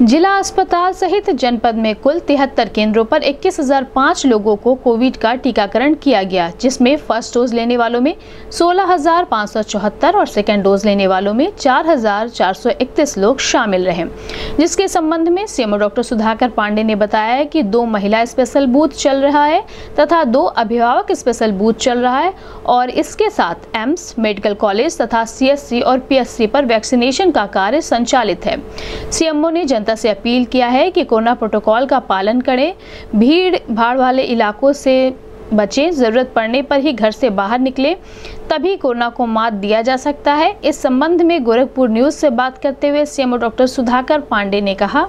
जिला अस्पताल सहित जनपद में कुल तिहत्तर केंद्रों पर 21,005 लोगों को कोविड का टीकाकरण किया गया जिसमें फ़र्स्ट डोज लेने वालों में 16,574 और सेकेंड डोज लेने वालों में 4,431 लोग शामिल रहे। जिसके संबंध में सीएमओ डॉक्टर सुधाकर पांडे ने बताया कि दो महिला स्पेशल बूथ चल रहा है तथा दो अभिभावक स्पेशल बूथ चल रहा है और इसके साथ एम्स मेडिकल कॉलेज तथा सीएससी और पीएससी पर वैक्सीनेशन का कार्य संचालित है। सीएमओ ने से अपील किया है कि कोरोना प्रोटोकॉल का पालन करें। भीड़ भाड़ वाले इलाकों से बचें। ज़रूरत पड़ने पर ही घर से बाहर निकले। तभी कोरोना को मात दिया जा सकता है। इस संबंध में गोरखपुर न्यूज़ से बात करते हुए सीएमओ डॉक्टर सुधाकर पांडे ने कहा।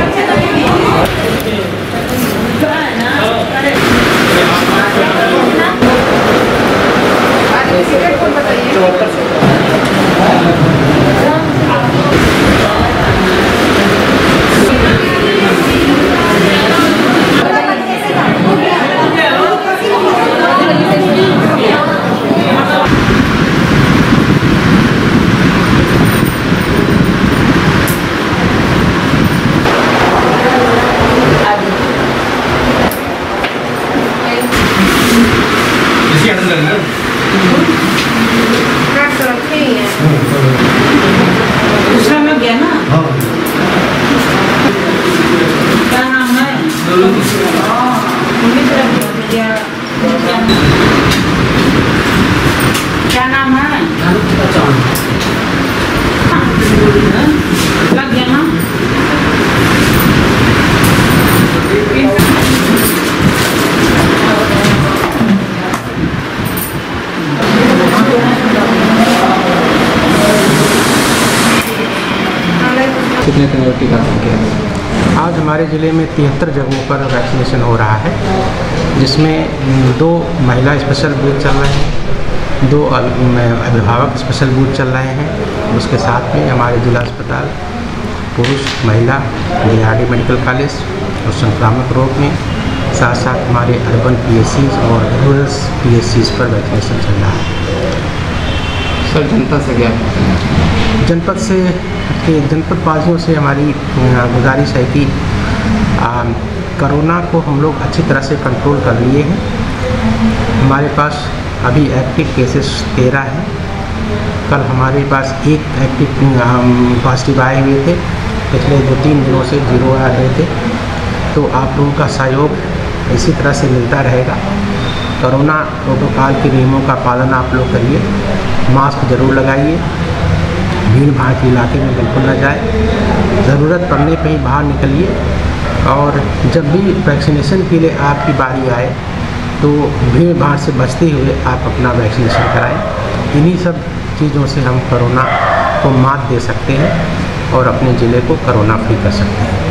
इसी अंदर लगेगा दूसरा में गया ना क्या नाम है उन्हीं तरफ़ गया क्या नाम है? हाँ, लग गया ना? कितने टीकाकरण किया आज हमारे ज़िले में तिहत्तर जगहों पर वैक्सीनेशन हो रहा है जिसमें दो महिला स्पेशल बूथ चल रहे हैं। दो अभिभावक स्पेशल बूथ चल रहे हैं। उसके साथ में हमारे जिला अस्पताल पुरुष महिला बिहारी मेडिकल कॉलेज और संक्रामक रोग में साथ साथ हमारे अर्बन पी और रूरल पी पर वैक्सीनेशन चल रहा है। सर जनता से क्या? जनपद से के जनपद वासियों से हमारी गुजारिश है कि कोरोना को हम लोग अच्छी तरह से कंट्रोल कर लिए हैं। हमारे पास अभी एक्टिव केसेस तेरह हैं। कल हमारे पास एक एक्टिव पॉजिटिव आए हुए थे। पिछले दो तीन दिनों से ज़ीरो आ रहे थे। तो आप लोगों का सहयोग इसी तरह से मिलता रहेगा। कोरोना प्रोटोकॉल के नियमों का पालन आप लोग करिए। मास्क ज़रूर लगाइए। भीड़ भाड़ के इलाके में बिल्कुल न जाए। ज़रूरत पड़ने पे ही बाहर निकलिए। और जब भी वैक्सीनेशन के लिए आपकी बारी आए तो भीड़ भाड़ से बचते हुए आप अपना वैक्सीनेशन कराएँ। इन्हीं सब चीज़ों से हम कोरोना को मात दे सकते हैं और अपने ज़िले को कोरोना फ्री कर सकते हैं।